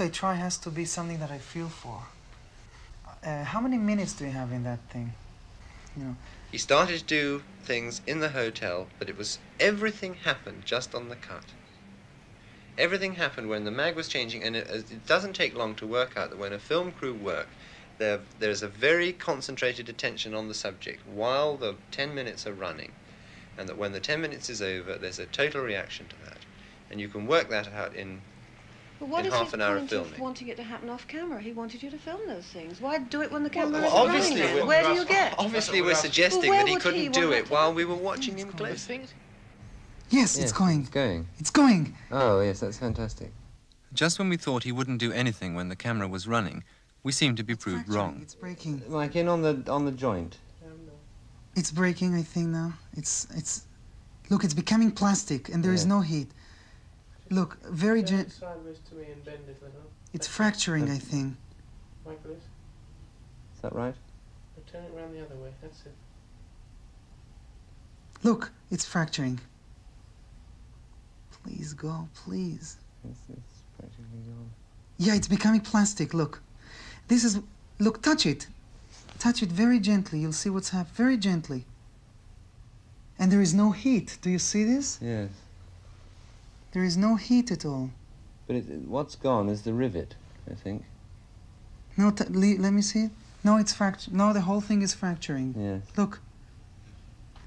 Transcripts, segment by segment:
I try has to be something that I feel for. Uh, how many minutes do you have in that thing? You know, He started to do things in the hotel, but it was everything happened just on the cut. Everything happened when the mag was changing, and it, it doesn't take long to work out that when a film crew work, there, there's a very concentrated attention on the subject while the 10 minutes are running, and that when the 10 minutes is over, there's a total reaction to that. And you can work that out in But what in is half an hour of filming. wanting it to happen off camera? He wanted you to film those things. Why do it when the camera Well, isn't obviously running? we're- then? Where do you get? Obviously, we're suggesting Well, that he couldn't he do it that while we were watching him It's closely. yes, Yes, it's going. It's going. It's going. Oh, yes, that's fantastic. Just when we thought he wouldn't do anything when the camera was running, we seemed to be proved Fracturing, wrong. It's breaking. Like in on the on the joint. It's breaking, I think now. It's it's look, it's becoming plastic and there is Yeah. no heat. Look, very Turn gen- sideways to me and bend it a little. it's fracturing, I think. Like this. Is that right? Now turn it around the other way. That's it. Look, it's fracturing. Please go, please. It's, it's practically gone. Yeah, it's becoming plastic. Look. This is look, touch it. Touch it very gently. You'll see what's happening. Very gently. And there is no heat. Do you see this? Yes. There is no heat at all. But it, what's gone is the rivet, I think. No, t- le- let me see. No, it's fract. No, the whole thing is fracturing. Yes. Look.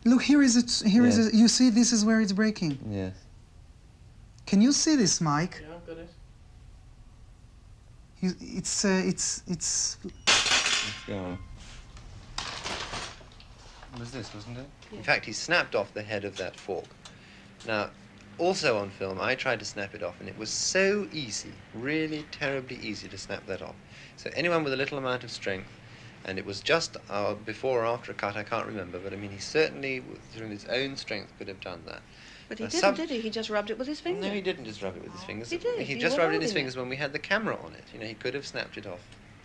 Look, here is it. Here is Yes. it. You see, this is where it's breaking. Yes. Can you see this, Mike? Yeah, I've got it. You, it's, uh, it's, it's. It's gone. It was this, wasn't it? In fact, he snapped off the head of that fork. Now, also on film, I tried to snap it off, and it was so easy, really terribly easy to snap that off. So anyone with a little amount of strength, and it was just uh, before or after a cut, I can't remember, but I mean, he certainly, through his own strength, could have done that. But he A didn't, sub- did he? He just rubbed it with his fingers. No, he didn't just rub it with his fingers. He did, He you just rubbed it in his fingers it. when we had the camera on it. You know, he could have snapped it off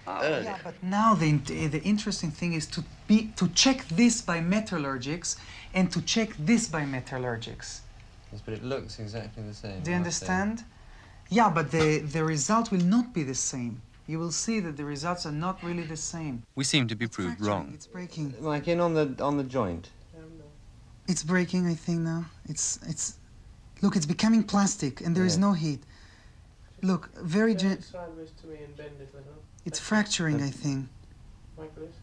Oh, earlier. Yeah, but now the the interesting thing is to be to check this by metallurgics and to check this by metallurgics. Yes, but it looks exactly the same. Do you I say. understand? Yeah, but the the result will not be the same. You will see that the results are not really the same. We seem to be proved Fracturing, wrong. It's breaking. Like in on the on the joint. It's breaking, I think now. It's it's. Look, it's becoming plastic and there is Yeah. no heat. Look, very Turn gen- it sideways to me and bend it a little. It's That's fracturing, I think. Like this.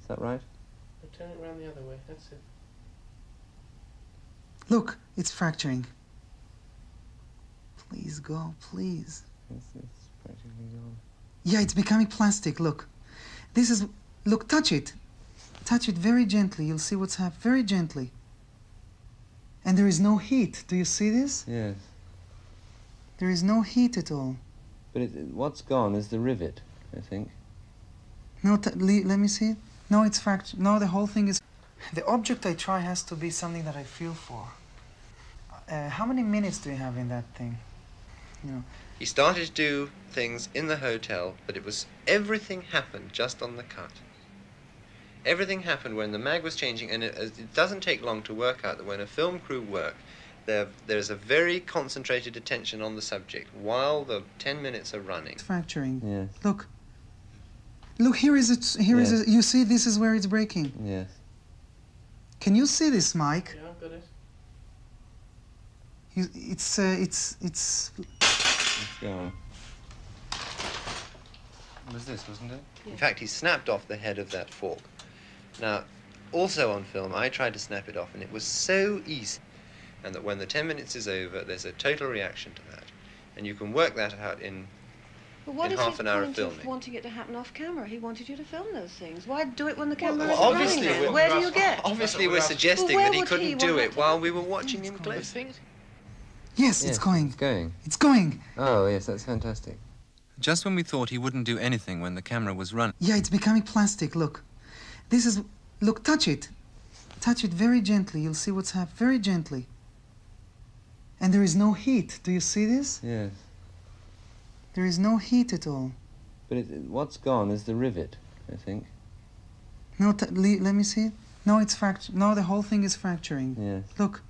Is that right? Now turn it around the other way. That's it. Look, it's fracturing. Please go, please. It's, it's practically gone. Yeah, it's becoming plastic. Look. This is. Look, touch it. Touch it very gently. You'll see what's happening. Very gently. And there is no heat. Do you see this? Yes. There is no heat at all. But it, what's gone is the rivet, I think. No, t- le- let me see. No, it's fract. No, the whole thing is. The object I try has to be something that I feel for. Uh, how many minutes do you have in that thing? You know, He started to do things in the hotel, but it was everything happened just on the cut. Everything happened when the mag was changing, and it, it doesn't take long to work out that when a film crew work, there, there's a very concentrated attention on the subject while the 10 minutes are running. it's fracturing. Yes. Look. Look, here is it. Here is Yes. it. You see, this is where it's breaking. Yes. Can you see this, Mike? Yeah, I've got it. You, it's, uh, it's, it's. It's gone. It was this, wasn't it? In fact, he snapped off the head of that fork. Now, also on film, I tried to snap it off, and it was so easy. And that when the 10 minutes is over, there's a total reaction to that. And you can work that out in But what in is half an hour of point of filming. wanting it to happen off camera? He wanted you to film those things. Why do it when the camera well, isn't obviously running? then? Where do you get? Obviously, we're suggesting Well, that he couldn't want do it while we were watching him It's closely. Things. Yes, Yes, it's going. It's going. It's going. Oh, yes, that's fantastic. Just when we thought he wouldn't do anything when the camera was running, Yeah, it's becoming plastic. Look. This is. Look, touch it. Touch it very gently. You'll see what's happening. Very gently. And there is no heat. Do you see this? Yes. There is no heat at all. But it, what's gone is the rivet, I think. No, t- le- let me see. No, it's fract. No, the whole thing is fracturing. Yes. Look.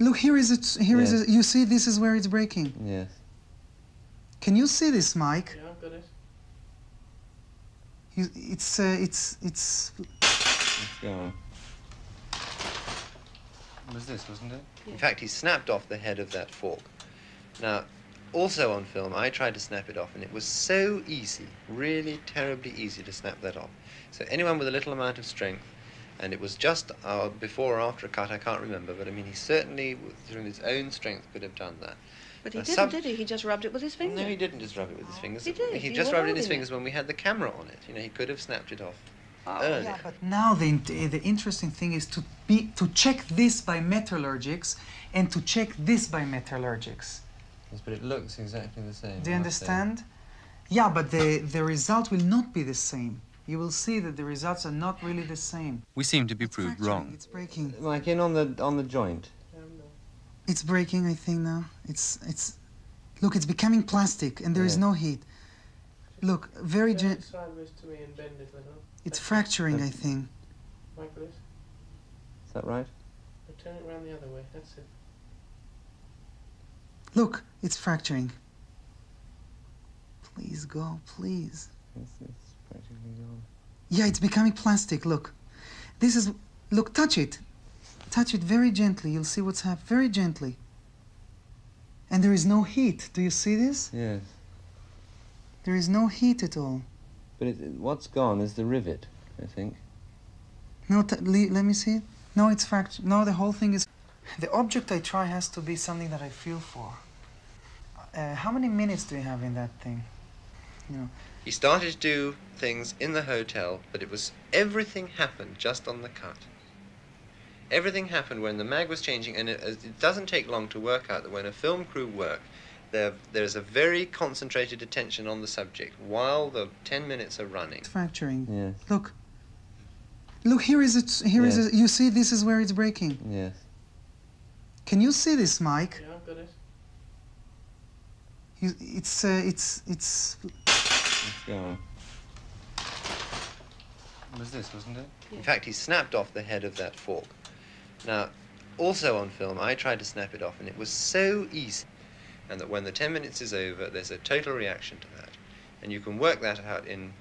Look, here is it. Here is Yes. it. You see, this is where it's breaking. Yes. Can you see this, Mike? Yeah, I've got it. You, it's uh, it's it's It's gone. It was this, wasn't it? In fact, he snapped off the head of that fork. Now, also on film, I tried to snap it off, and it was so easy, really terribly easy to snap that off. So anyone with a little amount of strength, and it was just uh, before or after a cut, I can't remember, but I mean, he certainly, through his own strength, could have done that. But he Uh, didn't, some- did he? He just rubbed it with his fingers. No, he didn't just rub it with his fingers. He did, He you just rubbed it in his holding fingers when we had the camera on it. You know, he could have snapped it off Oh, earlier. yeah. But now the the interesting thing is to be to check this by metallurgics and to check this by metallurgics. Yes, but it looks exactly the same. Do you I must say. understand? Yeah, but the the result will not be the same. You will see that the results are not really the same. We seem to be It's proved fracturing, wrong. It's breaking. Like in on the on the joint. It's breaking, I think now. It's it's look, it's becoming plastic and there is Yeah. no heat. Look, very Turn gen- it sideways to me and bend it a little. it's That's it. fracturing, I think. Michael, this. Is that right? Now turn it around the other way. That's it. Look, it's fracturing. Please go, please. It's, it's practically gone. Yeah, it's becoming plastic. Look. This is look, touch it. Touch it very gently. You'll see what's happening. Very gently. And there is no heat. Do you see this? Yes, There is no heat at all. but it, what's gone is the rivet. I think. No, t- le- let me see. No, it's fact. No, the whole thing is. The object I try has to be something that I feel for. Uh, how many minutes do you have in that thing? You know, He started to do things in the hotel, but it was everything happened just on the cut. Everything happened when the mag was changing, and it, it doesn't take long to work out that when a film crew work, there, there's a very concentrated attention on the subject while the 10 minutes are running. it's fracturing. Yes, Look. Look, here is it. Here is Yes. it. You see, this is where it's breaking. yes. Can you see this, Mike? Yeah, I've got it. You, it's uh, it's it's It's gone. It was this, wasn't it? In fact, he snapped off the head of that fork. Now, also on film, I tried to snap it off, and it was so easy. And that when the 10 minutes is over, there's a total reaction to that. And you can work that out in